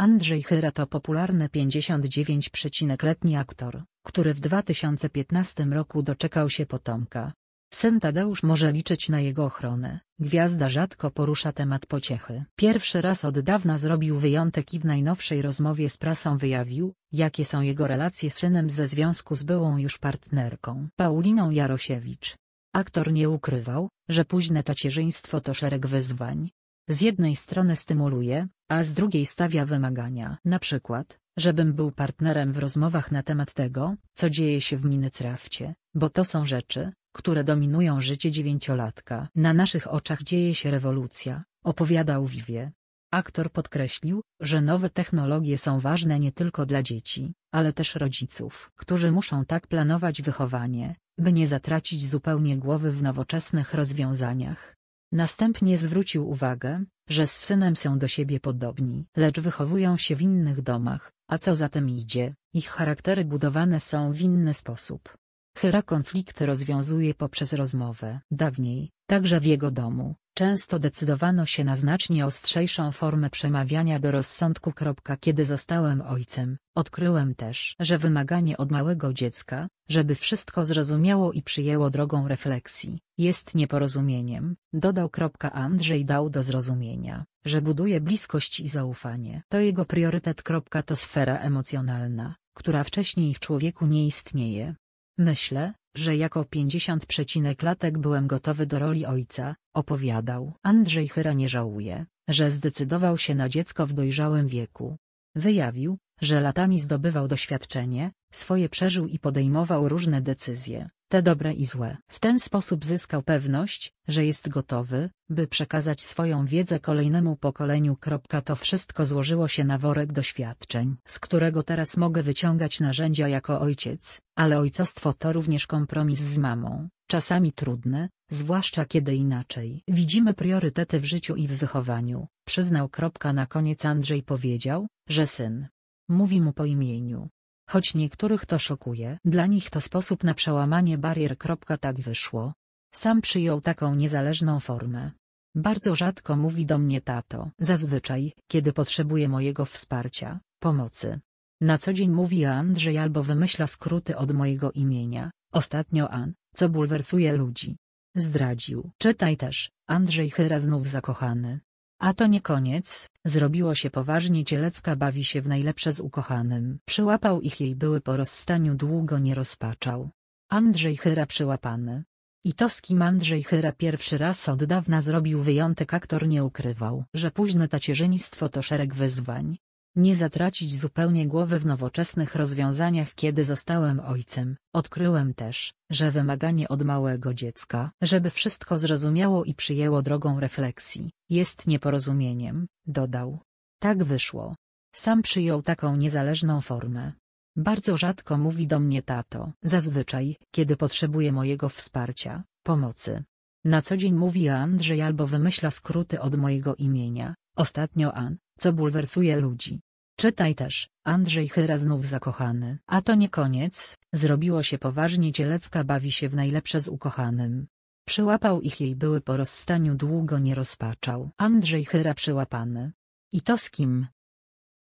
Andrzej Chyra to popularny 59-letni aktor, który w 2015 roku doczekał się potomka. Syn Tadeusz może liczyć na jego ochronę, gwiazda rzadko porusza temat pociechy. Pierwszy raz od dawna zrobił wyjątek i w najnowszej rozmowie z prasą wyjawił, jakie są jego relacje z synem ze związku z byłą już partnerką Pauliną Jarosiewicz. Aktor nie ukrywał, że późne tacierzyństwo to szereg wyzwań. Z jednej strony stymuluje, a z drugiej stawia wymagania. Na przykład, żebym był partnerem w rozmowach na temat tego, co dzieje się w Minecrafcie, bo to są rzeczy, które dominują życie dziewięciolatka. Na naszych oczach dzieje się rewolucja, opowiadał Vivie. Aktor podkreślił, że nowe technologie są ważne nie tylko dla dzieci, ale też rodziców, którzy muszą tak planować wychowanie, by nie zatracić zupełnie głowy w nowoczesnych rozwiązaniach. Następnie zwrócił uwagę, że z synem są do siebie podobni, lecz wychowują się w innych domach, a co za tym idzie, ich charaktery budowane są w inny sposób. Hyra konflikty rozwiązuje poprzez rozmowę. Dawniej, także w jego domu, często decydowano się na znacznie ostrzejszą formę przemawiania do rozsądku. Kiedy zostałem ojcem, odkryłem też, że wymaganie od małego dziecka, żeby wszystko zrozumiało i przyjęło drogą refleksji, jest nieporozumieniem, dodał. Andrzej dał do zrozumienia, że buduje bliskość i zaufanie. To jego priorytet. To sfera emocjonalna, która wcześniej w człowieku nie istnieje. Myślę, że jako 50 przecinek latek byłem gotowy do roli ojca, opowiadał. Andrzej Chyra nie żałuje, że zdecydował się na dziecko w dojrzałym wieku. Wyjawił, że latami zdobywał doświadczenie, swoje przeżył i podejmował różne decyzje, te dobre i złe. W ten sposób zyskał pewność, że jest gotowy, by przekazać swoją wiedzę kolejnemu pokoleniu. To wszystko złożyło się na worek doświadczeń, z którego teraz mogę wyciągać narzędzia jako ojciec, ale ojcostwo to również kompromis z mamą, czasami trudne, zwłaszcza kiedy inaczej. Widzimy priorytety w życiu i w wychowaniu, przyznał. Na koniec Andrzej powiedział, że syn. Mówi mu po imieniu, Choć niektórych to szokuje. Dla nich to sposób na przełamanie barier. Tak wyszło. Sam przyjął taką niezależną formę. Bardzo rzadko mówi do mnie tato. Zazwyczaj, kiedy potrzebuje mojego wsparcia, pomocy. Na co dzień mówi Andrzej albo wymyśla skróty od mojego imienia, ostatnio An, co bulwersuje ludzi. Zdradził. Czytaj też, Andrzej Chyra znów zakochany. A to nie koniec, zrobiło się poważnie Cielecka bawi się w najlepsze z ukochanym. Przyłapał ich jej były po rozstaniu długo nie rozpaczał. Andrzej Chyra przyłapany. I to z kim Andrzej Chyra pierwszy raz od dawna zrobił wyjątek aktor nie ukrywał, że późne tacierzyństwo to szereg wyzwań, nie zatracić zupełnie głowy w nowoczesnych rozwiązaniach kiedy zostałem ojcem, odkryłem też, że wymaganie od małego dziecka, żeby wszystko zrozumiało i przyjęło drogą refleksji, jest nieporozumieniem, dodał. Tak wyszło. Sam przyjął taką niezależną formę. Bardzo rzadko mówi do mnie tato, zazwyczaj, kiedy potrzebuje mojego wsparcia, pomocy. Na co dzień mówi Andrzej albo wymyśla skróty od mojego imienia, ostatnio An, co bulwersuje ludzi. Czytaj też, Andrzej Chyra znów zakochany. A to nie koniec, zrobiło się poważnie Cielecka bawi się w najlepsze z ukochanym. Przyłapał ich jej były po rozstaniu długo nie rozpaczał. Andrzej Chyra przyłapany. I to z kim,